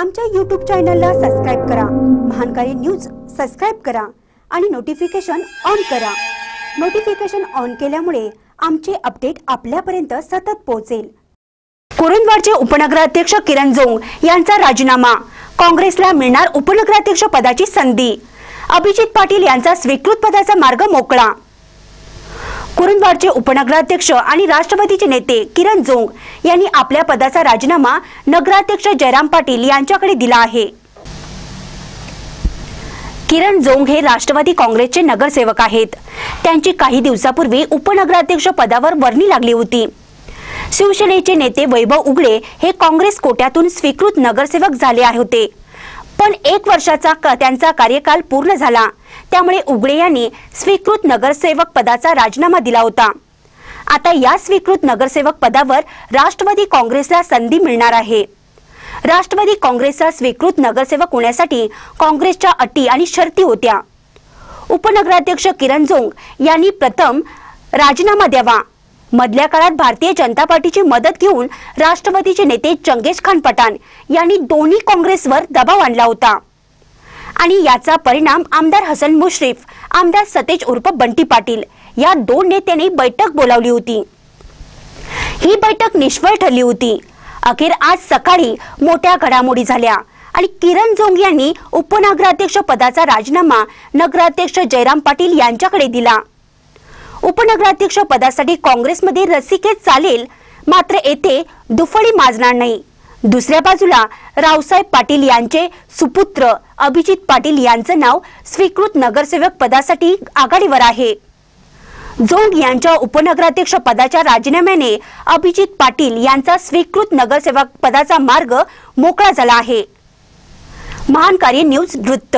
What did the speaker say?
आमच्या यूट्यूब चॅनलला सबस्क्राईब करा. महानकारी न्यूज सबस्क्राईब करा आणि नोटिफिकेशन ऑन करा. नोटिफिकेशन ऑन केल्यामुळे आमचे अपडेट आपल्यापर्यंत सतत पोहोचेल. कुरुंदवाडचे उपनगराध्यक्ष किरण जोंग यांचा राजीनामा. काँग्रेसला मिळणार उपनगराध्यक्ष पदाची संधी. अभिजित पाटील यांचा स्वीकृत पदाचा मार्ग मोकळा. कुरुंदवाडचे उपनगराध्यक्ष आणि राष्ट्रवादीचे नेते किरण जोंग यांनी आपल्या पदाचा राजीनामा नगराध्यक्ष जयराम पाटील यांच्याकडे दिला आहे. किरण जोंग हे राष्ट्रवादी काँग्रेसचे नगरसेवक आहेत. त्यांची काही दिवसापूर्वी उपनगराध्यक्ष पदावर वर्णी लागली होती. शिवसेनेचे नेते वैभव उगळे हे काँग्रेस कोट्यातून स्वीकृत नगरसेवक झाले होते. पण एक वर्षाचा त्यांचा कार्यकाल पूर्ण झाला. त्यामुळे उगळे यांनी स्वीकृत नगरसेवक पदाचा राजीनामा दिला होता. आता या स्वीकृत नगरसेवक पदावर राष्ट्रवादी काँग्रेसला संधी मिळणार आहे. राष्ट्रवादी काँग्रेसचा स्वीकृत नगरसेवक होण्यासाठी काँग्रेसच्या अटी आणि शर्ती होत्या. उपनगराध्यक्ष किरण जोंग यांनी प्रथम राजीनामा द्यावा. मधल्या काळात भारतीय जनता पार्टीची मदत घेऊन राष्ट्रवादीचे नेते चंगेश खान पठाण यांनी दोन्ही काँग्रेसवर दबाव आणला होता. आणि याचा परिणाम आमदार हसन मुश्रीफ आमदार सतेज उर्फ बंटी पाटील या दोन नेत्यांनी बैठक बोलावली होती. ही बैठक निष्फळ ठरली होती. अखेर आज सकाळी मोठ्या घडामोडी झाल्या आणि किरण जोंग यांनी उपनगराध्यक्ष पदाचा राजीनामा नगराध्यक्ष जयराम पाटील यांच्याकडे दिला. उपनगराध्यक्ष पदासाठी काँग्रेसमध्ये रसिकेत चालेल मात्र येथे दुफळी माजणार नाही. दुसऱ्या बाजूला रावसाहेब पाटील यांचे सुपुत्र अभिजित पाटील यांचं नाव स्वीकृत नगरसेवक पदासाठी आघाडीवर आहे. जोंग यांच्या उपनगराध्यक्ष पदाच्या राजीनाम्याने अभिजित पाटील यांचा स्वीकृत नगरसेवक पदाचा मार्ग मोकळा झाला आहे. महान कार्य न्यूज वृत्त